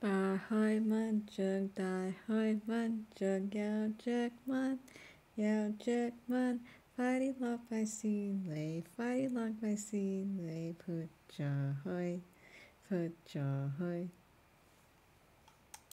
大开门，将大门，将要接满，要接满，快乐快线嚟，快乐快线嚟，泼着去，泼着去。